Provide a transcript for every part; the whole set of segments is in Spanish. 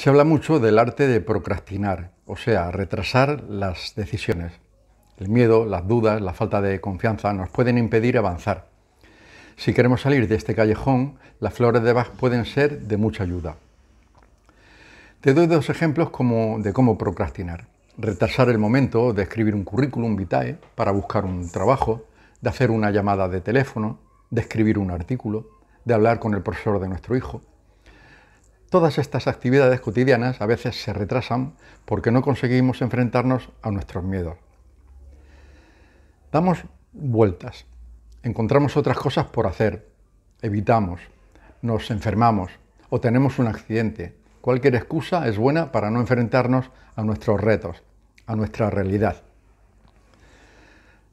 Se habla mucho del arte de procrastinar, o sea, retrasar las decisiones. El miedo, las dudas, la falta de confianza nos pueden impedir avanzar. Si queremos salir de este callejón, las flores de Bach pueden ser de mucha ayuda. Te doy dos ejemplos de cómo procrastinar. Retrasar el momento de escribir un currículum vitae para buscar un trabajo, de hacer una llamada de teléfono, de escribir un artículo, de hablar con el profesor de nuestro hijo. Todas estas actividades cotidianas a veces se retrasan porque no conseguimos enfrentarnos a nuestros miedos. Damos vueltas, encontramos otras cosas por hacer, evitamos, nos enfermamos o tenemos un accidente. Cualquier excusa es buena para no enfrentarnos a nuestros retos, a nuestra realidad.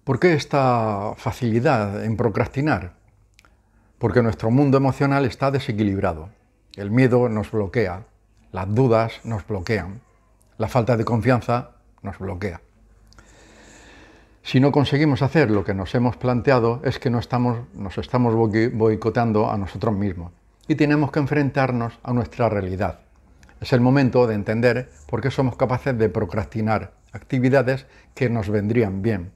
¿Por qué esta facilidad en procrastinar? Porque nuestro mundo emocional está desequilibrado. El miedo nos bloquea, las dudas nos bloquean, la falta de confianza nos bloquea. Si no conseguimos hacer lo que nos hemos planteado es que no estamos, nos estamos boicoteando a nosotros mismos y tenemos que enfrentarnos a nuestra realidad. Es el momento de entender por qué somos capaces de procrastinar actividades que nos vendrían bien.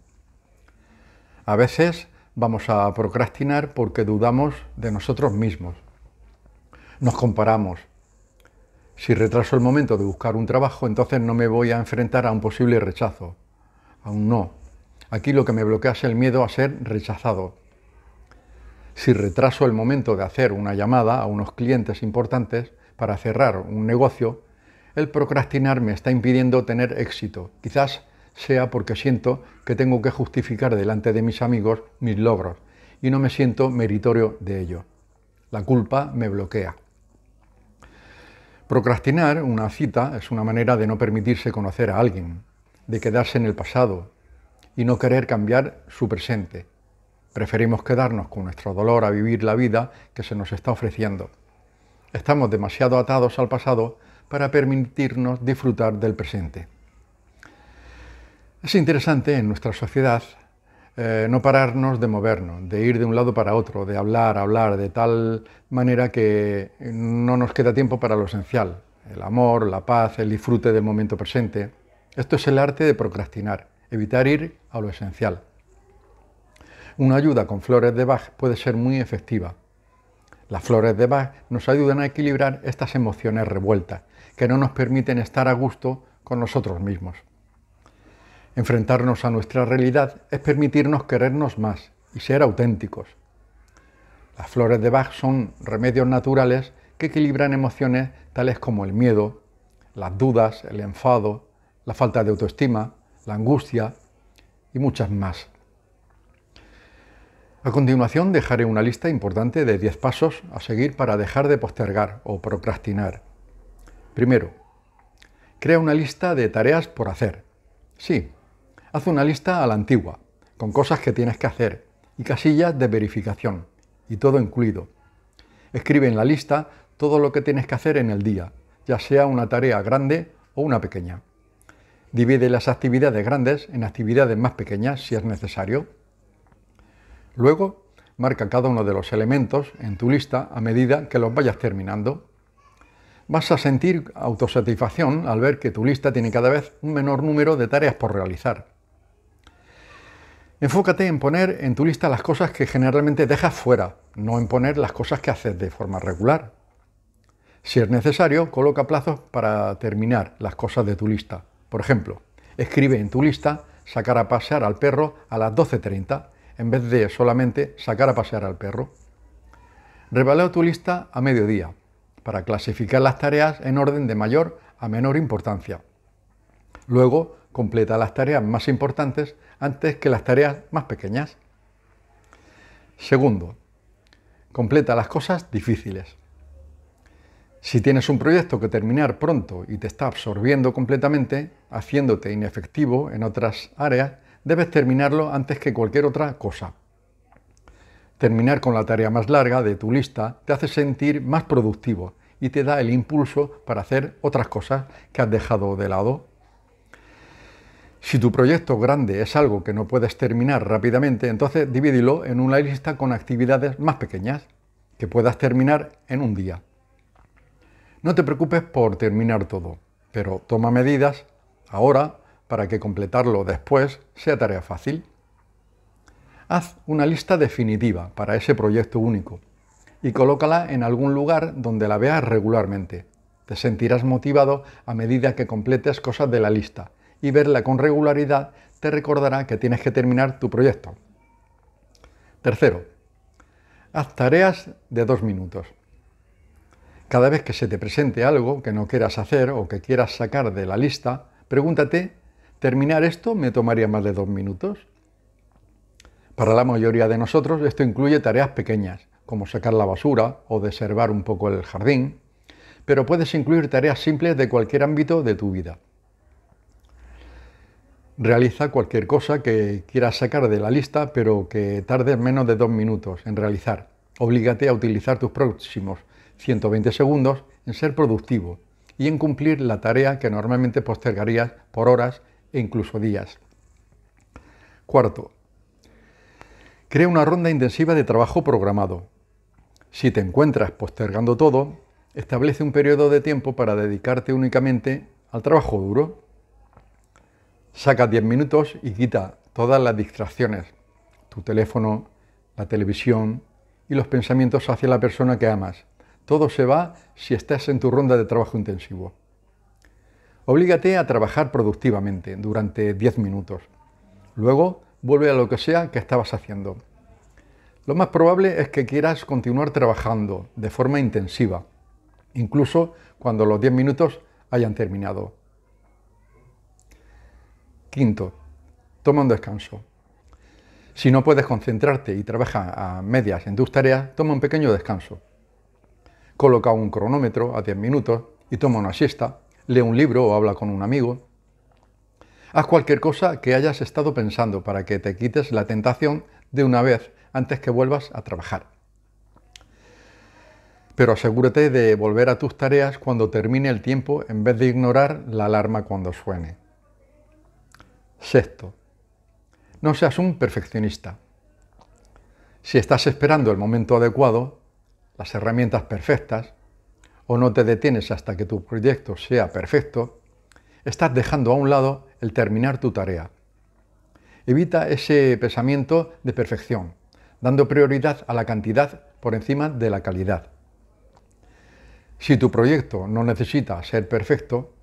A veces vamos a procrastinar porque dudamos de nosotros mismos, nos comparamos. Si retraso el momento de buscar un trabajo, entonces no me voy a enfrentar a un posible rechazo, a un no. Aquí lo que me bloquea es el miedo a ser rechazado. Si retraso el momento de hacer una llamada a unos clientes importantes para cerrar un negocio, el procrastinar me está impidiendo tener éxito. Quizás sea porque siento que tengo que justificar delante de mis amigos mis logros y no me siento meritorio de ello. La culpa me bloquea. Procrastinar una cita es una manera de no permitirse conocer a alguien, de quedarse en el pasado y no querer cambiar su presente. Preferimos quedarnos con nuestro dolor a vivir la vida que se nos está ofreciendo. Estamos demasiado atados al pasado para permitirnos disfrutar del presente. Es interesante en nuestra sociedad eh, no pararnos de movernos, de ir de un lado para otro, de hablar, hablar, de tal manera que no nos queda tiempo para lo esencial, el amor, la paz, el disfrute del momento presente. Esto es el arte de procrastinar, evitar ir a lo esencial. Una ayuda con flores de Bach puede ser muy efectiva. Las flores de Bach nos ayudan a equilibrar estas emociones revueltas, que no nos permiten estar a gusto con nosotros mismos. Enfrentarnos a nuestra realidad es permitirnos querernos más y ser auténticos. Las flores de Bach son remedios naturales que equilibran emociones tales como el miedo, las dudas, el enfado, la falta de autoestima, la angustia y muchas más. A continuación dejaré una lista importante de 10 pasos a seguir para dejar de postergar o procrastinar. Primero, crea una lista de tareas por hacer. Sí, Haz una lista a la antigua, con cosas que tienes que hacer y casillas de verificación, y todo incluido. Escribe en la lista todo lo que tienes que hacer en el día, ya sea una tarea grande o una pequeña. Divide las actividades grandes en actividades más pequeñas si es necesario. Luego, marca cada uno de los elementos en tu lista a medida que los vayas terminando. Vas a sentir autosatisfacción al ver que tu lista tiene cada vez un menor número de tareas por realizar. Enfócate en poner en tu lista las cosas que generalmente dejas fuera, no en poner las cosas que haces de forma regular. Si es necesario, coloca plazos para terminar las cosas de tu lista. Por ejemplo, escribe en tu lista sacar a pasear al perro a las 12.30 en vez de solamente sacar a pasear al perro. Revaleo tu lista a mediodía para clasificar las tareas en orden de mayor a menor importancia. Luego, completa las tareas más importantes antes que las tareas más pequeñas. Segundo, completa las cosas difíciles. Si tienes un proyecto que terminar pronto y te está absorbiendo completamente, haciéndote inefectivo en otras áreas, debes terminarlo antes que cualquier otra cosa. Terminar con la tarea más larga de tu lista te hace sentir más productivo y te da el impulso para hacer otras cosas que has dejado de lado si tu proyecto grande es algo que no puedes terminar rápidamente, entonces divídelo en una lista con actividades más pequeñas que puedas terminar en un día. No te preocupes por terminar todo, pero toma medidas ahora para que completarlo después sea tarea fácil. Haz una lista definitiva para ese proyecto único y colócala en algún lugar donde la veas regularmente. Te sentirás motivado a medida que completes cosas de la lista y verla con regularidad te recordará que tienes que terminar tu proyecto. Tercero, haz tareas de dos minutos. Cada vez que se te presente algo que no quieras hacer o que quieras sacar de la lista, pregúntate, ¿terminar esto me tomaría más de dos minutos? Para la mayoría de nosotros esto incluye tareas pequeñas, como sacar la basura o deservar un poco el jardín, pero puedes incluir tareas simples de cualquier ámbito de tu vida. Realiza cualquier cosa que quieras sacar de la lista, pero que tarde menos de dos minutos en realizar. Oblígate a utilizar tus próximos 120 segundos en ser productivo y en cumplir la tarea que normalmente postergarías por horas e incluso días. Cuarto, Crea una ronda intensiva de trabajo programado. Si te encuentras postergando todo, establece un periodo de tiempo para dedicarte únicamente al trabajo duro. Saca 10 minutos y quita todas las distracciones, tu teléfono, la televisión y los pensamientos hacia la persona que amas. Todo se va si estás en tu ronda de trabajo intensivo. Oblígate a trabajar productivamente durante 10 minutos. Luego, vuelve a lo que sea que estabas haciendo. Lo más probable es que quieras continuar trabajando de forma intensiva, incluso cuando los 10 minutos hayan terminado. Quinto, toma un descanso. Si no puedes concentrarte y trabajas a medias en tus tareas, toma un pequeño descanso. Coloca un cronómetro a 10 minutos y toma una siesta, lee un libro o habla con un amigo. Haz cualquier cosa que hayas estado pensando para que te quites la tentación de una vez antes que vuelvas a trabajar. Pero asegúrate de volver a tus tareas cuando termine el tiempo en vez de ignorar la alarma cuando suene. Sexto, no seas un perfeccionista. Si estás esperando el momento adecuado, las herramientas perfectas, o no te detienes hasta que tu proyecto sea perfecto, estás dejando a un lado el terminar tu tarea. Evita ese pensamiento de perfección, dando prioridad a la cantidad por encima de la calidad. Si tu proyecto no necesita ser perfecto,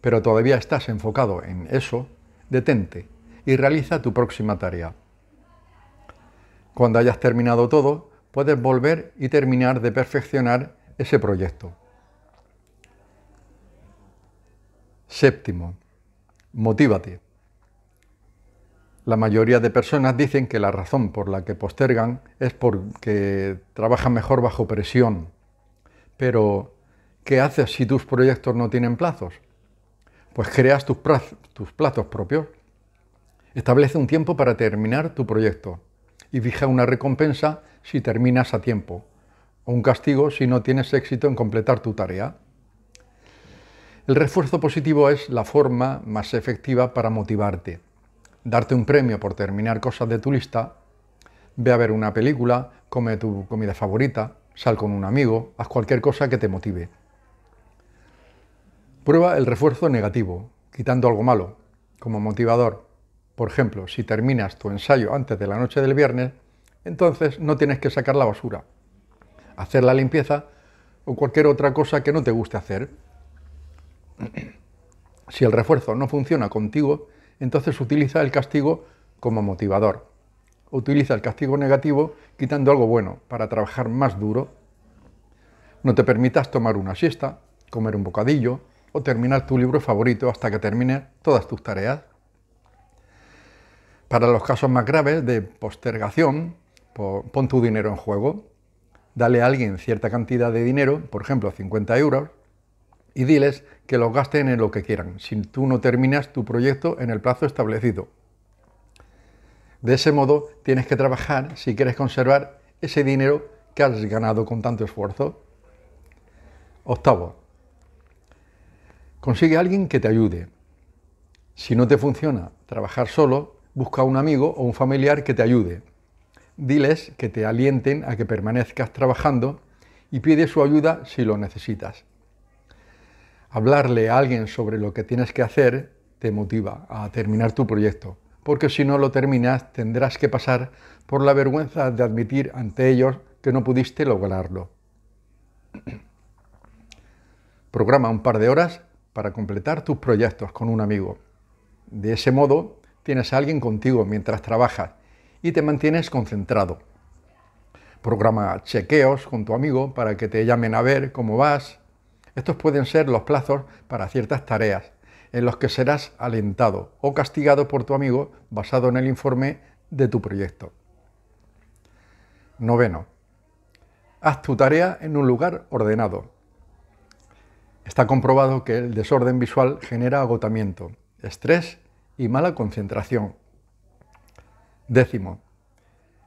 pero todavía estás enfocado en eso, detente y realiza tu próxima tarea. Cuando hayas terminado todo, puedes volver y terminar de perfeccionar ese proyecto. Séptimo, motívate. La mayoría de personas dicen que la razón por la que postergan es porque trabajan mejor bajo presión. Pero, ¿qué haces si tus proyectos no tienen plazos? Pues creas tus, plazos propios. Establece un tiempo para terminar tu proyecto y fija una recompensa si terminas a tiempo o un castigo si no tienes éxito en completar tu tarea. El refuerzo positivo es la forma más efectiva para motivarte. Darte un premio por terminar cosas de tu lista, ve a ver una película, come tu comida favorita, sal con un amigo, haz cualquier cosa que te motive. Prueba el refuerzo negativo, quitando algo malo, como motivador. Por ejemplo, si terminas tu ensayo antes de la noche del viernes, entonces no tienes que sacar la basura, hacer la limpieza o cualquier otra cosa que no te guste hacer. Si el refuerzo no funciona contigo, entonces utiliza el castigo como motivador. Utiliza el castigo negativo quitando algo bueno para trabajar más duro. No te permitas tomar una siesta, comer un bocadillo o terminar tu libro favorito hasta que termines todas tus tareas. Para los casos más graves de postergación, pon tu dinero en juego, dale a alguien cierta cantidad de dinero, por ejemplo 50 euros, y diles que los gasten en lo que quieran, si tú no terminas tu proyecto en el plazo establecido. De ese modo tienes que trabajar si quieres conservar ese dinero que has ganado con tanto esfuerzo. Octavo, consigue a alguien que te ayude. Si no te funciona trabajar solo, busca un amigo o un familiar que te ayude diles que te alienten a que permanezcas trabajando y pide su ayuda si lo necesitas. Hablarle a alguien sobre lo que tienes que hacer te motiva a terminar tu proyecto, porque si no lo terminas tendrás que pasar por la vergüenza de admitir ante ellos que no pudiste lograrlo. Programa un par de horas para completar tus proyectos con un amigo. De ese modo, tienes a alguien contigo mientras trabajas y te mantienes concentrado. Programa chequeos con tu amigo para que te llamen a ver cómo vas. Estos pueden ser los plazos para ciertas tareas en los que serás alentado o castigado por tu amigo basado en el informe de tu proyecto. Noveno. Haz tu tarea en un lugar ordenado. Está comprobado que el desorden visual genera agotamiento, estrés y mala concentración. Décimo,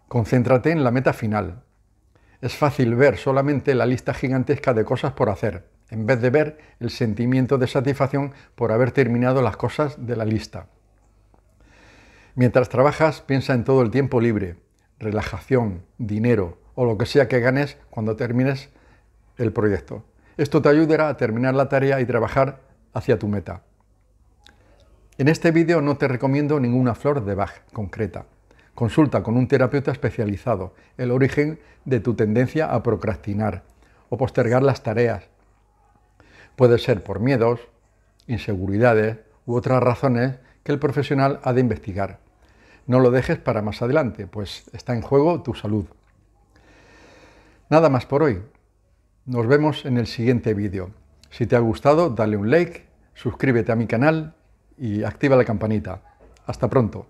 concéntrate en la meta final. Es fácil ver solamente la lista gigantesca de cosas por hacer, en vez de ver el sentimiento de satisfacción por haber terminado las cosas de la lista. Mientras trabajas, piensa en todo el tiempo libre, relajación, dinero o lo que sea que ganes cuando termines el proyecto. Esto te ayudará a terminar la tarea y trabajar hacia tu meta. En este vídeo no te recomiendo ninguna flor de Bach concreta. Consulta con un terapeuta especializado el origen de tu tendencia a procrastinar o postergar las tareas. Puede ser por miedos, inseguridades u otras razones que el profesional ha de investigar. No lo dejes para más adelante, pues está en juego tu salud. Nada más por hoy. Nos vemos en el siguiente vídeo. Si te ha gustado, dale un like, suscríbete a mi canal y activa la campanita. Hasta pronto.